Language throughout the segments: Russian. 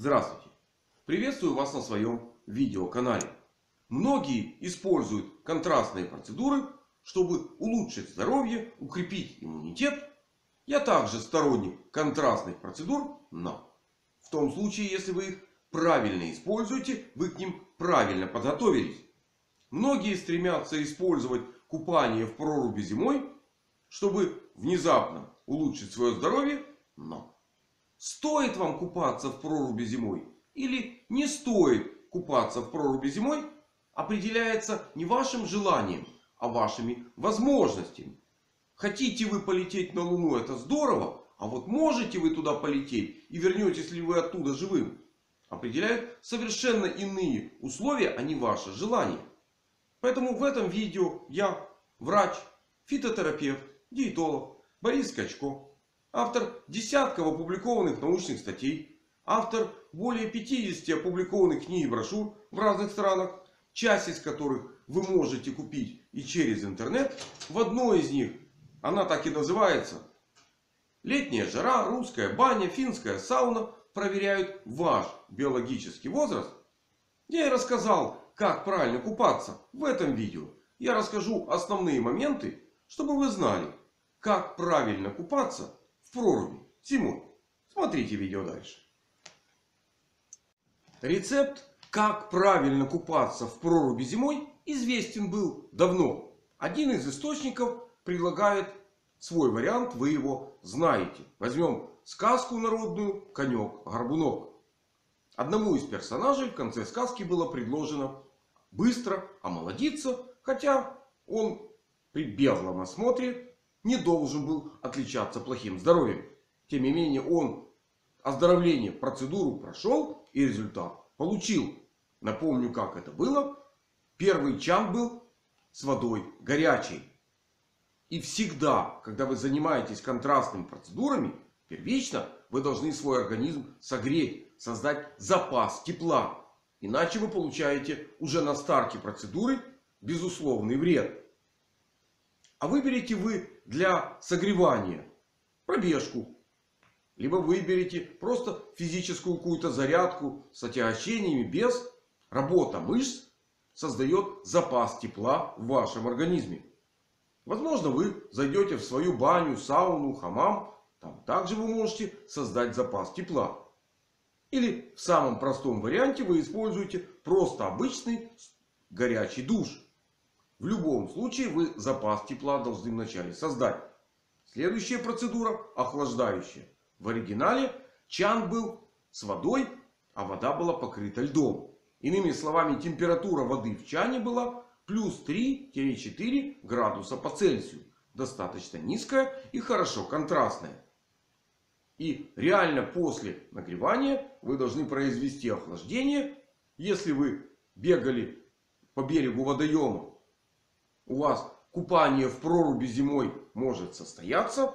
Здравствуйте! Приветствую вас на своем видеоканале. Многие используют контрастные процедуры, чтобы улучшить здоровье, укрепить иммунитет. Я также сторонник контрастных процедур, но в том случае, если вы их правильно используете, вы к ним правильно подготовились. Многие стремятся использовать купание в проруби зимой, чтобы внезапно улучшить свое здоровье. Но стоит вам купаться в проруби зимой или не стоит купаться в проруби зимой, определяется не вашим желанием, а вашими возможностями. Хотите вы полететь на Луну, это здорово. А вот можете вы туда полететь и вернетесь ли вы оттуда живым, определяют совершенно иные условия, а не ваше желание. Поэтому в этом видео я, врач, фитотерапевт, диетолог Борис Скачко, автор десятков опубликованных научных статей, автор более 50 опубликованных книг и брошюр в разных странах, часть из которых вы можете купить и через интернет. В одной из них она так и называется. Летняя жара, русская баня, финская сауна проверяют ваш биологический возраст. Я и рассказал, как правильно купаться в этом видео. Я расскажу основные моменты, чтобы вы знали, как правильно купаться в проруби зимой. Смотрите видео дальше. Рецепт, как правильно купаться в проруби зимой, известен был давно. Один из источников предлагает свой вариант, вы его знаете. Возьмем сказку народную «Конек-горбунок». Одному из персонажей в конце сказки было предложено быстро омолодиться. Хотя он при беглом осмотре не должен был отличаться плохим здоровьем. Тем не менее он оздоровление процедуру прошел и результат получил. Напомню как это было. Первый чан был с водой горячей. И всегда, когда вы занимаетесь контрастными процедурами, первично вы должны свой организм согреть, создать запас тепла. Иначе вы получаете уже на старте процедуры безусловный вред. А выберете вы для согревания пробежку. Либо выберете просто физическую какую-то зарядку с отягощениями без. Работа мышц создает запас тепла в вашем организме. Возможно вы зайдете в свою баню, сауну, хамам. Там также вы можете создать запас тепла. Или в самом простом варианте вы используете просто обычный горячий душ. В любом случае вы запас тепла должны вначале создать. Следующая процедура охлаждающая. В оригинале чан был с водой, а вода была покрыта льдом. Иными словами, температура воды в чане была плюс 3-4 градуса по Цельсию. Достаточно низкая и хорошо контрастная. И реально после нагревания вы должны произвести охлаждение. Если вы бегали по берегу водоема, у вас купание в проруби зимой может состояться.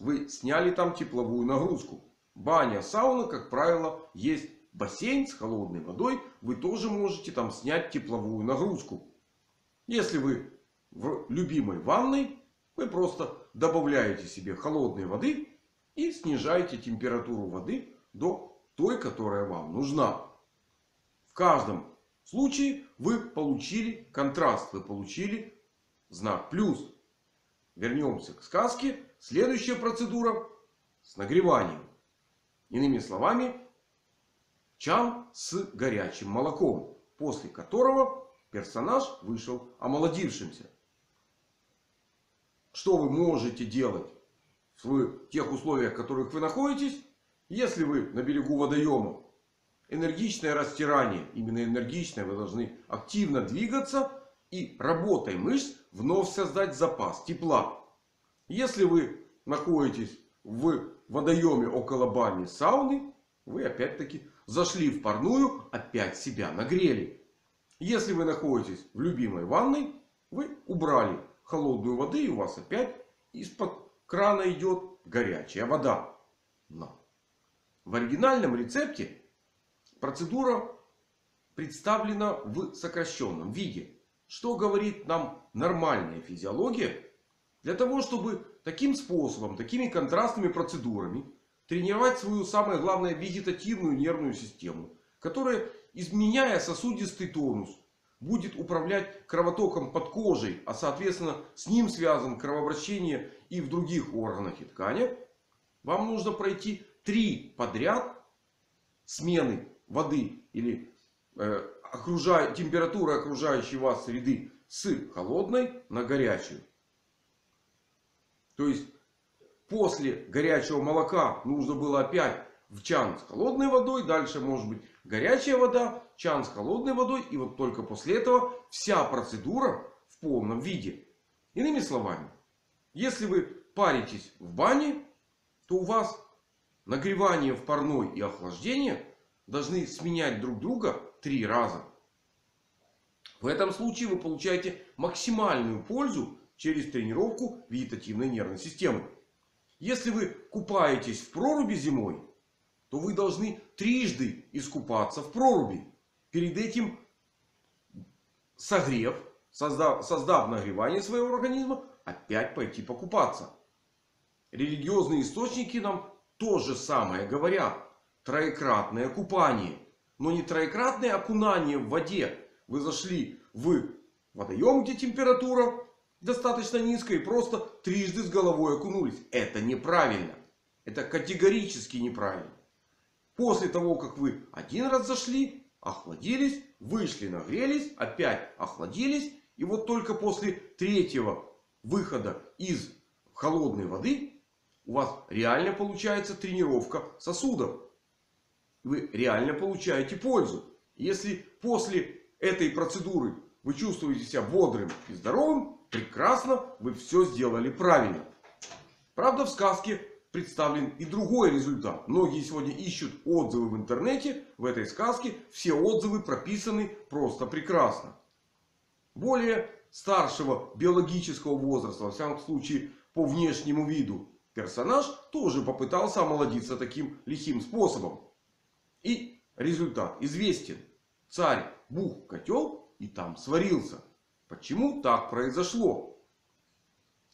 Вы сняли там тепловую нагрузку. Баня, сауна, как правило, есть бассейн с холодной водой. Вы тоже можете там снять тепловую нагрузку. Если вы в любимой ванной, вы просто добавляете себе холодной воды и снижаете температуру воды до той, которая вам нужна. В каждом случае вы получили контраст. Вы получили знак плюс. Вернемся к сказке. Следующая процедура с нагреванием. Иными словами, чан с горячим молоком. После которого персонаж вышел омолодившимся. Что вы можете делать в тех условиях, в которых вы находитесь. Если вы на берегу водоема, энергичное растирание, именно энергичное, вы должны активно двигаться и работой мышц вновь создать запас тепла. Если вы находитесь в водоеме около бани сауны, вы опять-таки зашли в парную, опять себя нагрели. Если вы находитесь в любимой ванной, вы убрали холодную воды и у вас опять из-под крана идет горячая вода. Но в оригинальном рецепте процедура представлена в сокращенном виде. Что говорит нам нормальная физиология? Для того, чтобы таким способом, такими контрастными процедурами тренировать свою, самое главное, вегетативную нервную систему. Которая, изменяя сосудистый тонус, будет управлять кровотоком под кожей. А соответственно с ним связан кровообращение и в других органах и тканях. Вам нужно пройти три подряд смены воды или э, окружая, температуры окружающей вас среды с холодной на горячую. То есть после горячего молока нужно было опять в чан с холодной водой. Дальше может быть горячая вода, чан с холодной водой. И вот только после этого вся процедура в полном виде. Иными словами, если вы паритесь в бане, то у вас нагревание в парной и охлаждение должны сменять друг друга три раза. В этом случае вы получаете максимальную пользу через тренировку вегетативной нервной системы. Если вы купаетесь в проруби зимой, то вы должны трижды искупаться в проруби. Перед этим согрев, создав, создав нагревание своего организма, опять пойти покупаться. Религиозные источники нам то же самое говорят. Троекратное купание. Но не троекратное окунание в воде. Вы зашли в водоем, где температура достаточно низкая. И просто трижды с головой окунулись. Это неправильно. Это категорически неправильно. После того, как вы один раз зашли, охладились, вышли, нагрелись, опять охладились. И вот только после третьего выхода из холодной воды у вас реально получается тренировка сосудов. Вы реально получаете пользу. Если после этой процедуры вы чувствуете себя бодрым и здоровым, прекрасно, вы все сделали правильно. Правда в сказке представлен и другой результат. Многие сегодня ищут отзывы в интернете. В этой сказке все отзывы прописаны просто прекрасно. Более старшего биологического возраста, во всяком случае по внешнему виду, персонаж тоже попытался омолодиться таким лихим способом. И результат известен. Царь бух котел и там сварился. Почему так произошло?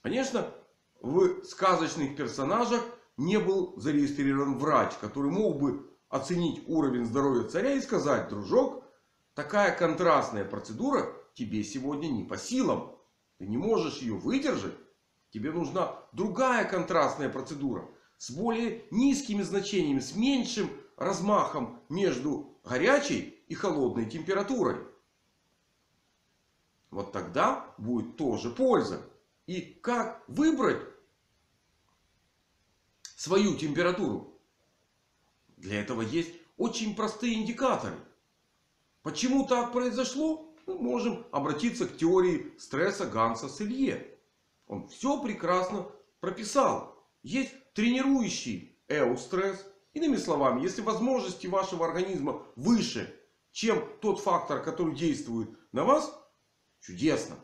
Конечно, в сказочных персонажах не был зарегистрирован врач, который мог бы оценить уровень здоровья царя и сказать, дружок, такая контрастная процедура тебе сегодня не по силам. Ты не можешь ее выдержать. Тебе нужна другая контрастная процедура с более низкими значениями, с меньшим размахом между горячей и холодной температурой. Вот тогда будет тоже польза. И как выбрать свою температуру? Для этого есть очень простые индикаторы. Почему так произошло? Мы можем обратиться к теории стресса Ганса Селье. Он все прекрасно прописал. Есть тренирующий эустресс. Иными словами, если возможности вашего организма выше, чем тот фактор, который действует на вас, Чудесно.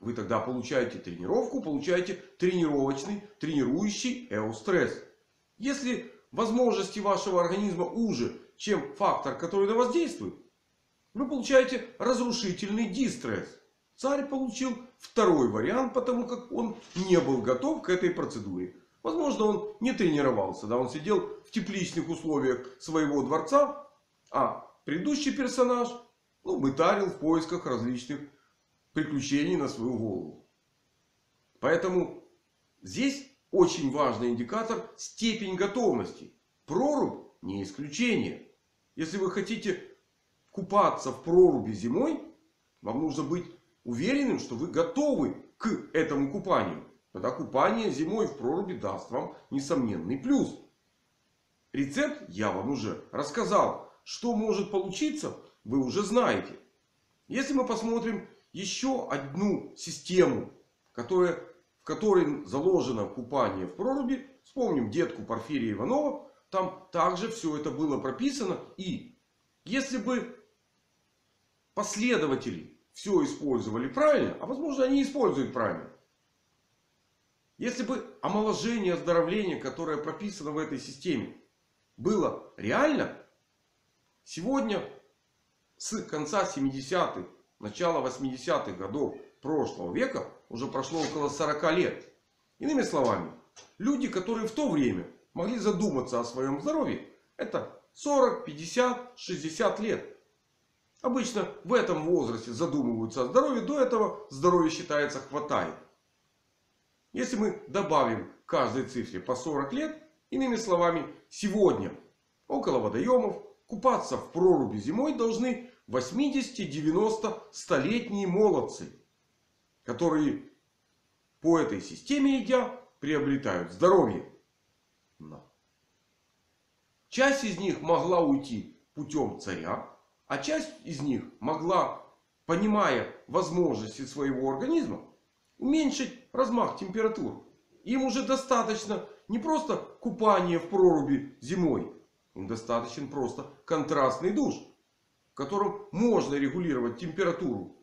Вы тогда получаете тренировку, получаете тренировочный, тренирующий эостресс. Если возможности вашего организма уже, чем фактор, который на вас действует, вы получаете разрушительный дистресс. Царь получил второй вариант, потому как он не был готов к этой процедуре. Возможно, он не тренировался. Да, он сидел в тепличных условиях своего дворца. А предыдущий персонаж ну, мытарил в поисках различных приключений на свою голову. Поэтому здесь очень важный индикатор степень готовности. Прорубь не исключение. Если вы хотите купаться в проруби зимой, вам нужно быть уверенным, что вы готовы к этому купанию. Тогда купание зимой в проруби даст вам несомненный плюс. Рецепт я вам уже рассказал. Что может получиться, вы уже знаете. Если мы посмотрим еще одну систему, которая, в которой заложено купание в проруби. Вспомним детку Порфирия Иванова. Там также все это было прописано. И если бы последователи все использовали правильно, а возможно они используют правильно. Если бы омоложение, оздоровление, которое прописано в этой системе, было реально, сегодня с конца 70-х начала 80-х годов прошлого века уже прошло около 40 лет. Иными словами, люди, которые в то время могли задуматься о своем здоровье, это 40, 50, 60 лет. Обычно в этом возрасте задумываются о здоровье. До этого здоровья считается хватает. Если мы добавим каждой цифре по 40 лет. Иными словами, сегодня около водоемов купаться в проруби зимой должны 80, 90, 100-летние молодцы. Которые по этой системе идя приобретают здоровье. Но. Часть из них могла уйти путем царя. А часть из них могла, понимая возможности своего организма, уменьшить размах температур. Им уже достаточно не просто купание в проруби зимой. Им достаточен просто контрастный душ. В котором можно регулировать температуру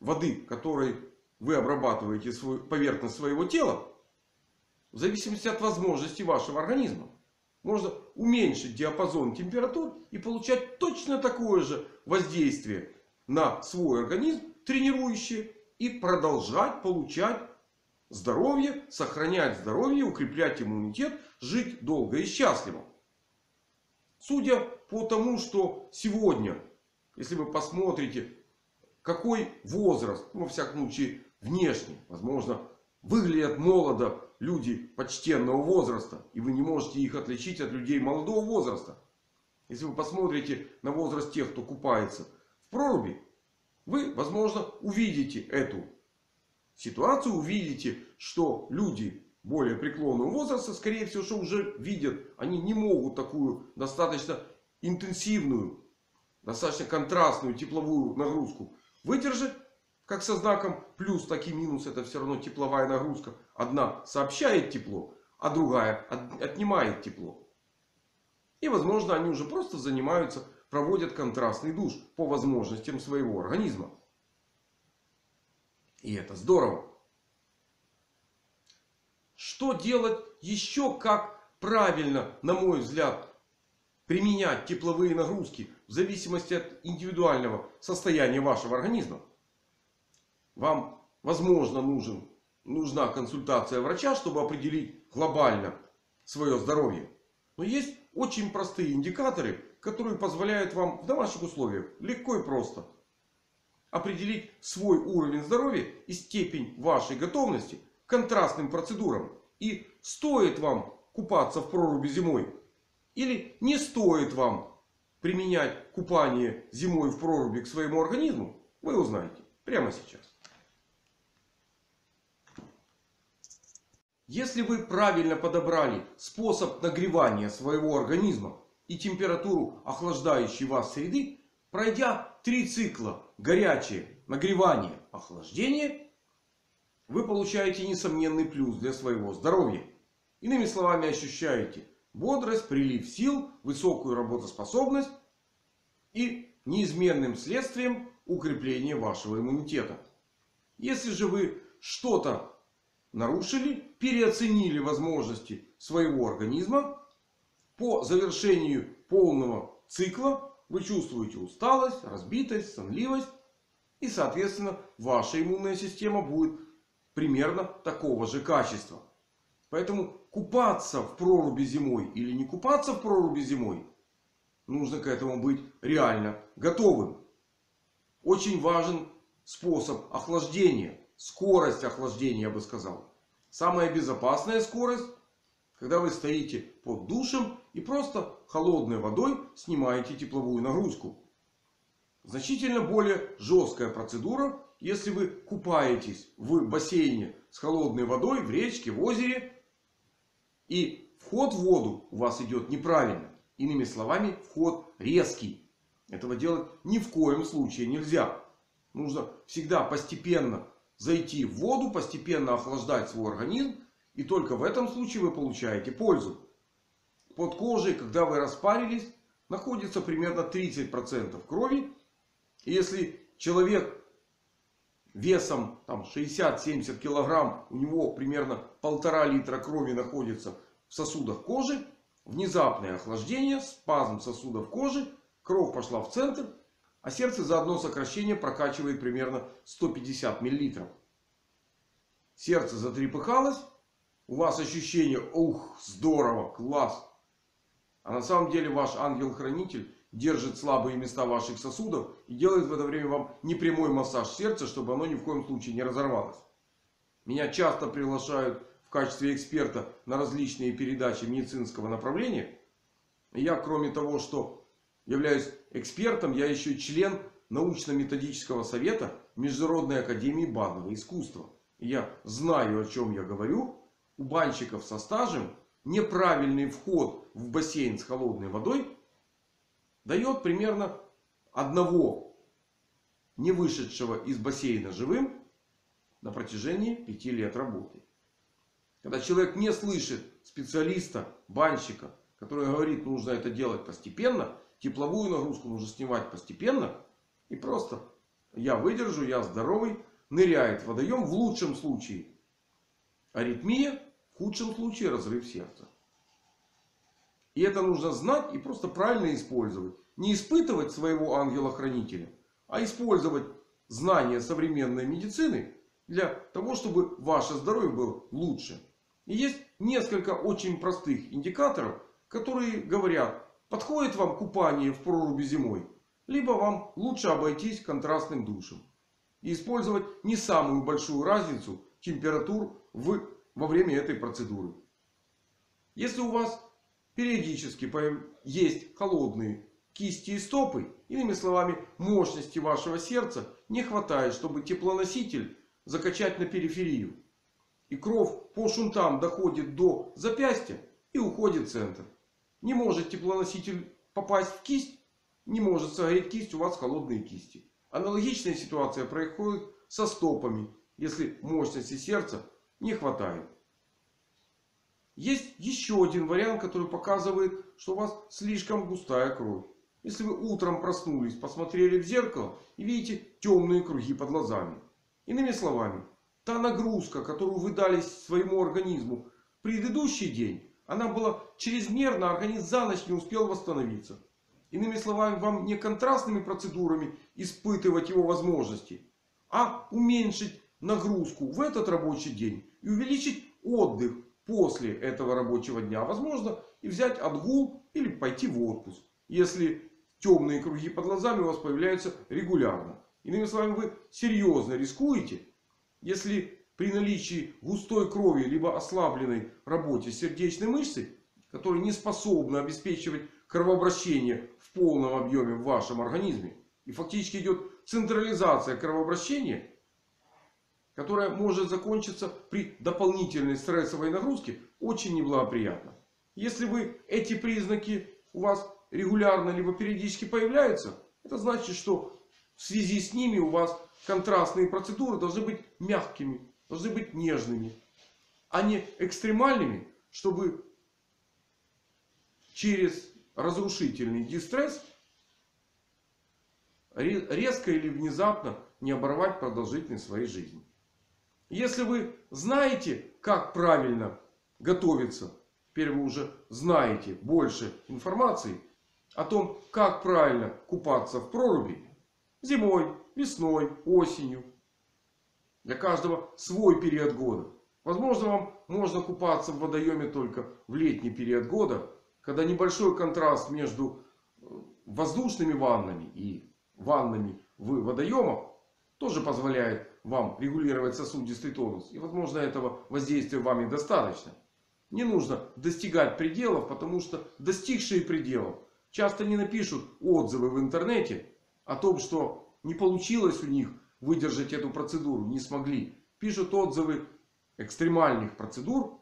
воды, которой вы обрабатываете свою, поверхность своего тела. В зависимости от возможности вашего организма. Можно уменьшить диапазон температур и получать точно такое же воздействие на свой организм, тренирующее. И продолжать получать здоровье, сохранять здоровье, укреплять иммунитет, жить долго и счастливо. Судя по тому, что сегодня, если вы посмотрите, какой возраст, ну, во всяком случае, внешне, возможно, выглядят молодо люди почтенного возраста. И вы не можете их отличить от людей молодого возраста. Если вы посмотрите на возраст тех, кто купается в проруби, вы, возможно, увидите эту ситуацию, увидите, что люди более преклонного возраста, скорее всего, что уже видят, они не могут такую достаточно интенсивную, достаточно контрастную тепловую нагрузку выдержать. Как со знаком плюс, так и минус. Это все равно тепловая нагрузка. Одна сообщает тепло, а другая отнимает тепло. И возможно они уже просто занимаются, проводят контрастный душ по возможностям своего организма. И это здорово. Что делать еще как правильно, на мой взгляд, применять тепловые нагрузки в зависимости от индивидуального состояния вашего организма? Вам, возможно, нужен, нужна консультация врача, чтобы определить глобально свое здоровье. Но есть очень простые индикаторы, которые позволяют вам в домашних условиях легко и просто определить свой уровень здоровья и степень вашей готовности к контрастным процедурам. И стоит вам купаться в проруби зимой или не стоит вам применять купание зимой в проруби к своему организму, вы узнаете прямо сейчас. Если вы правильно подобрали способ нагревания своего организма и температуру охлаждающей вас среды, пройдя три цикла горячее, нагревание, охлаждение, вы получаете несомненный плюс для своего здоровья. Иными словами, ощущаете бодрость, прилив сил, высокую работоспособность и неизменным следствием укрепление вашего иммунитета. Если же вы что-то нарушили, переоценили возможности своего организма, по завершению полного цикла вы чувствуете усталость, разбитость, сонливость. И соответственно ваша иммунная система будет примерно такого же качества. Поэтому купаться в проруби зимой или не купаться в проруби зимой. Нужно к этому быть реально готовым. Очень важен способ охлаждения. Скорость охлаждения я бы сказал. Самая безопасная скорость когда вы стоите под душем и просто холодной водой снимаете тепловую нагрузку. Значительно более жесткая процедура, если вы купаетесь в бассейне с холодной водой, в речке, в озере. И вход в воду у вас идет неправильно. Иными словами, вход резкий. Этого делать ни в коем случае нельзя. Нужно всегда постепенно зайти в воду, постепенно охлаждать свой организм и только в этом случае вы получаете пользу. Под кожей, когда вы распарились, находится примерно 30% крови. И если человек весом 60-70 килограмм, у него примерно полтора литра крови находится в сосудах кожи. Внезапное охлаждение, спазм сосудов кожи, кровь пошла в центр, а сердце за одно сокращение прокачивает примерно 150 миллилитров. Сердце затрепыхалось, у вас ощущение, ух, здорово, класс. А на самом деле ваш ангел-хранитель держит слабые места ваших сосудов и делает в это время вам непрямой массаж сердца, чтобы оно ни в коем случае не разорвалось. Меня часто приглашают в качестве эксперта на различные передачи медицинского направления. И я, кроме того, что являюсь экспертом, я еще член научно-методического совета Международной академии банного искусства. И я знаю, о чем я говорю. У банщиков со стажем неправильный вход в бассейн с холодной водой дает примерно одного не вышедшего из бассейна живым на протяжении пяти лет работы. Когда человек не слышит специалиста, банщика, который говорит, нужно это делать постепенно, тепловую нагрузку нужно снимать постепенно. И просто я выдержу, я здоровый, ныряет в водоем в лучшем случае аритмия, в худшем случае разрыв сердца. И это нужно знать и просто правильно использовать. Не испытывать своего ангела-хранителя, а использовать знания современной медицины для того, чтобы ваше здоровье было лучше. И есть несколько очень простых индикаторов, которые говорят, подходит вам купание в проруби зимой, либо вам лучше обойтись контрастным душем. И использовать не самую большую разницу температур в, во время этой процедуры. Если у вас периодически есть холодные кисти и стопы. Иными словами, мощности вашего сердца не хватает, чтобы теплоноситель закачать на периферию. И кровь по шунтам доходит до запястья и уходит в центр. Не может теплоноситель попасть в кисть. Не может согреть кисть, у вас холодные кисти. Аналогичная ситуация происходит со стопами, если мощности сердца не хватает. Есть еще один вариант, который показывает, что у вас слишком густая кровь. Если вы утром проснулись, посмотрели в зеркало и видите темные круги под глазами. Иными словами, та нагрузка, которую вы дали своему организму в предыдущий день, она была чрезмерна, организм за ночь не успел восстановиться. Иными словами, вам не контрастными процедурами испытывать его возможности, а уменьшить нагрузку в этот рабочий день и увеличить отдых после этого рабочего дня. Возможно и взять отгул или пойти в отпуск. Если темные круги под глазами у вас появляются регулярно. Иными словами, вы серьезно рискуете, если при наличии густой крови либо ослабленной работе сердечной мышцы, которая не способна обеспечивать кровообращение в полном объеме в вашем организме. И фактически идет централизация кровообращения которая может закончиться при дополнительной стрессовой нагрузке, очень неблагоприятно. Если вы эти признаки у вас регулярно либо периодически появляются, это значит, что в связи с ними у вас контрастные процедуры должны быть мягкими, должны быть нежными, а не экстремальными, чтобы через разрушительный дистресс резко или внезапно не оборвать продолжительность своей жизни. Если вы знаете, как правильно готовиться, теперь вы уже знаете больше информации о том, как правильно купаться в проруби зимой, весной, осенью. Для каждого свой период года. Возможно, вам можно купаться в водоеме только в летний период года, когда небольшой контраст между э, воздушными ваннами и ваннами в водоемах тоже позволяет вам регулировать сосудистый тонус. И возможно этого воздействия вами достаточно. Не нужно достигать пределов, потому что достигшие пределов часто не напишут отзывы в интернете о том, что не получилось у них выдержать эту процедуру, не смогли. Пишут отзывы экстремальных процедур,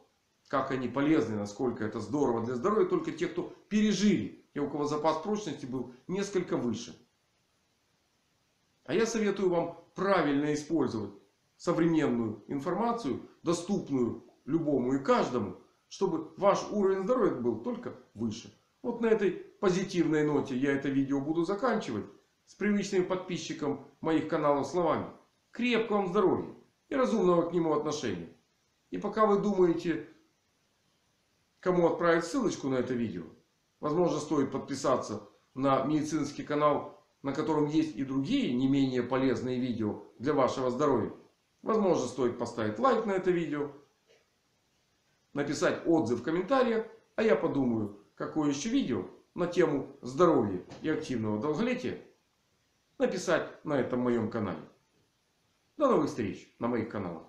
как они полезны, насколько это здорово для здоровья, только те, кто пережили, те, у кого запас прочности был несколько выше. А я советую вам правильно использовать современную информацию, доступную любому и каждому, чтобы ваш уровень здоровья был только выше. Вот на этой позитивной ноте я это видео буду заканчивать. С привычными подписчикам моих каналов словами. Крепкого вам здоровья и разумного к нему отношения. И пока вы думаете, кому отправить ссылочку на это видео. Возможно, стоит подписаться на медицинский канал на котором есть и другие не менее полезные видео для вашего здоровья. Возможно, стоит поставить лайк на это видео. написать отзыв в комментариях. А я подумаю, какое еще видео на тему здоровья и активного долголетия написать на этом моем канале. До новых встреч на моих каналах.